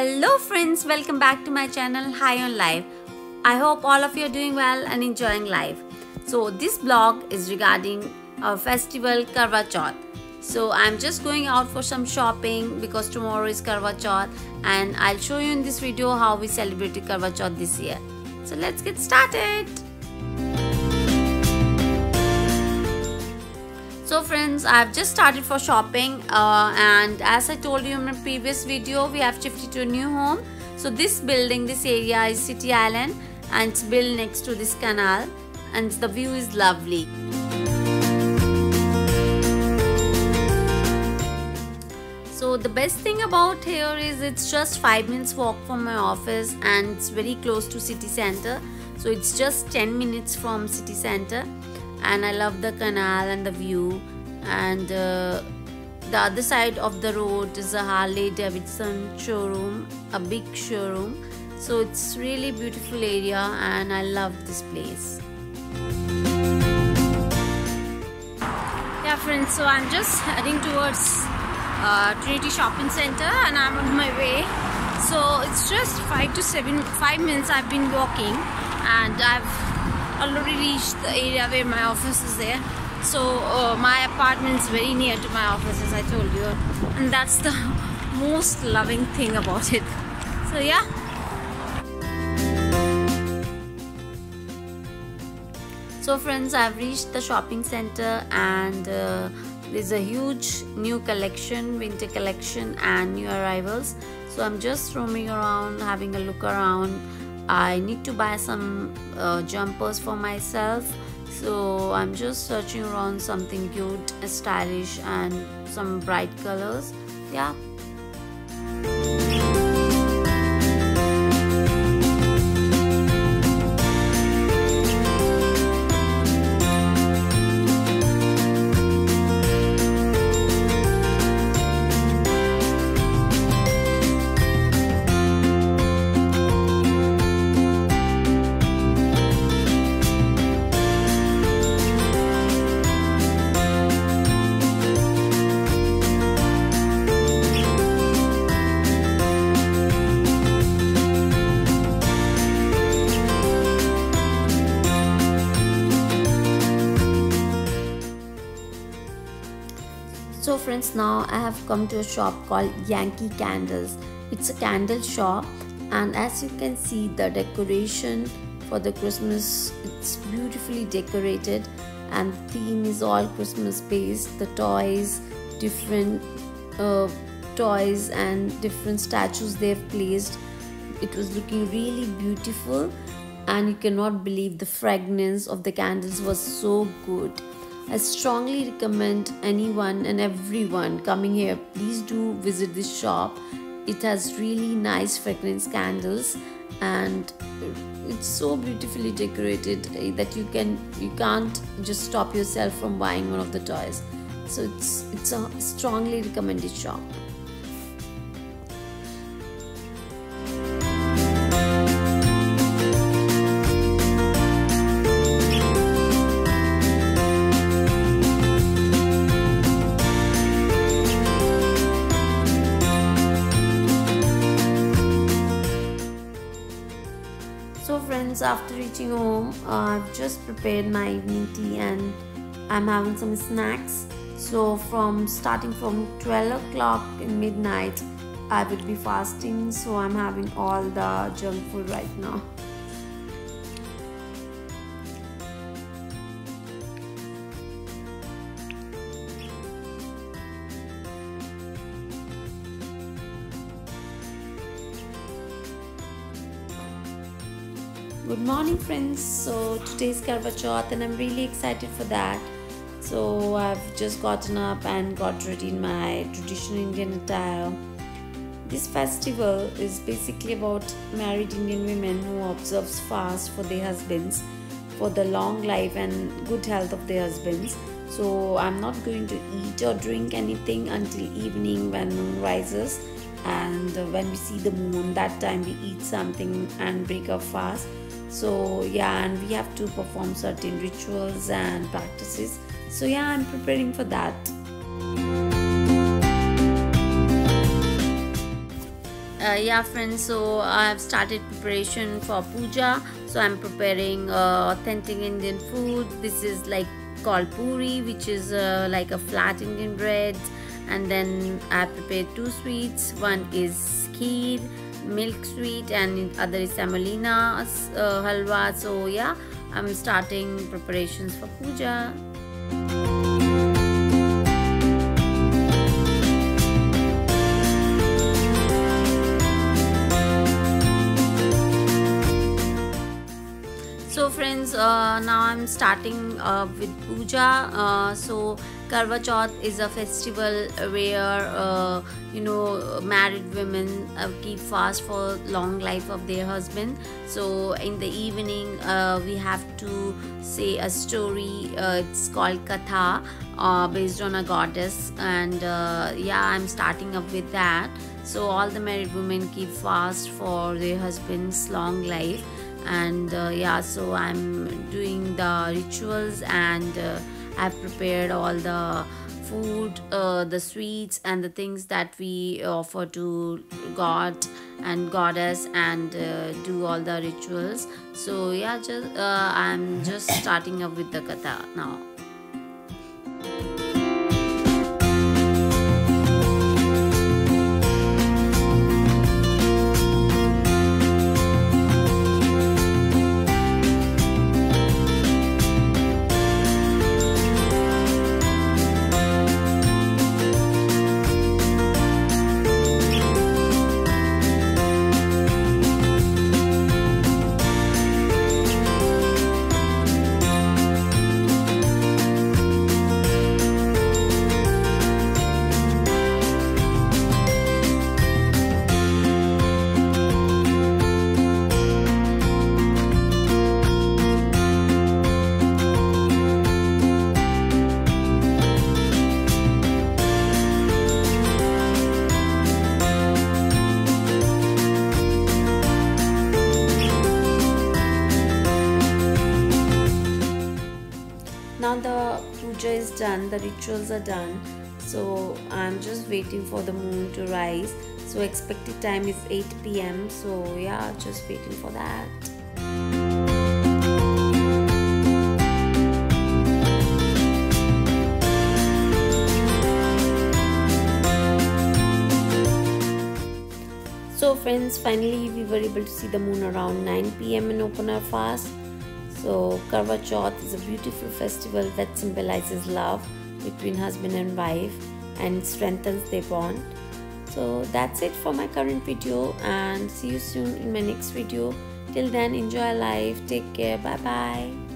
Hello friends, welcome back to my channel High on Life. I hope all of you are doing well and enjoying life. So this blog is regarding our festival Karwa Chauth. So I'm just going out for some shopping because tomorrow is Karwa Chauth and I'll show you in this video how we celebrated Karwa Chauth this year. So let's get started. So friends i've just started for shopping uh, and as i told you in my previous video we have shifted to a new home. So this building this area is city island and it's built next to this canal and the view is lovely. So the best thing about here is it's just 5 minutes walk from my office and it's very close to city center. So it's just 10 minutes from city center and I love the canal and the view. And uh, the other side of the road is a Harley Davidson showroom a big showroom. So it's really beautiful area and I love this place. Yeah friends so I'm just heading towards uh, Trinity Shopping Center and I'm on my way. So it's just five to seven five minutes I've been walking and I've already reached the area where my office is there. So uh, my apartment is very near to my office as I told you. And that's the most loving thing about it. So yeah. So friends I've reached the shopping center and uh, there's a huge new collection winter collection and new arrivals. So I'm just roaming around having a look around I need to buy some uh, jumpers for myself. So I'm just searching around something cute stylish and some bright colors. Yeah so friends now i have come to a shop called yankee candles. It's a candle shop and as you can see the decoration for the christmas it's beautifully decorated and the theme is all christmas based. The toys different uh, toys and different statues they've placed. It was looking really beautiful and you cannot believe the fragrance of the candles was so good I strongly recommend anyone and everyone coming here please do visit this shop. It has really nice fragrance candles and it's so beautifully decorated eh, that you can you can't just stop yourself from buying one of the toys. So it's it's a strongly recommended shop friends after reaching home uh, i've just prepared my evening tea and i'm having some snacks. So from starting from 12 o'clock in midnight i will be fasting. So i'm having all the junk food right now good morning friends. So today's karwa chauth and i'm really excited for that. So i've just gotten up and got ready in my traditional indian attire. This festival is basically about married indian women who observes fast for their husbands for the long life and good health of their husbands. So i'm not going to eat or drink anything until evening when moon rises. And when we see the moon that time we eat something and break our fast so yeah and we have to perform certain rituals and practices. So yeah i'm preparing for that. Uh, yeah friends so i have started preparation for puja. So i'm preparing uh, authentic indian food. This is like called puri which is uh, like a flat indian bread. And then i prepared two sweets. One is kheer milk sweet and other is semolina uh, halwa so yeah i'm starting preparations for puja. So friends uh, now i'm starting uh, with puja. Uh, so karwa chauth is a festival where uh, you know married women uh, keep fast for long life of their husband. So in the evening uh, we have to say a story it's called katha based on a goddess. And yeah i'm starting up with that. So all the married women keep fast for their husband's long life. And uh, yeah so i'm doing the rituals and uh, i've prepared all the food uh, the sweets and the things that we offer to god and goddess and uh, do all the rituals. So yeah just uh, i'm just starting up with the katha now. now puja is done the rituals are done. So i'm just waiting for the moon to rise. So expected time is 8 p.m so yeah just waiting for that. So friends, finally we were able to see the moon around 9 pm and open our fast. So, Karwa Chauth is a beautiful festival that symbolizes love between husband and wife and strengthens their bond. So, that's it for my current video and see you soon in my next video. Till then, enjoy life. Take care. Bye bye.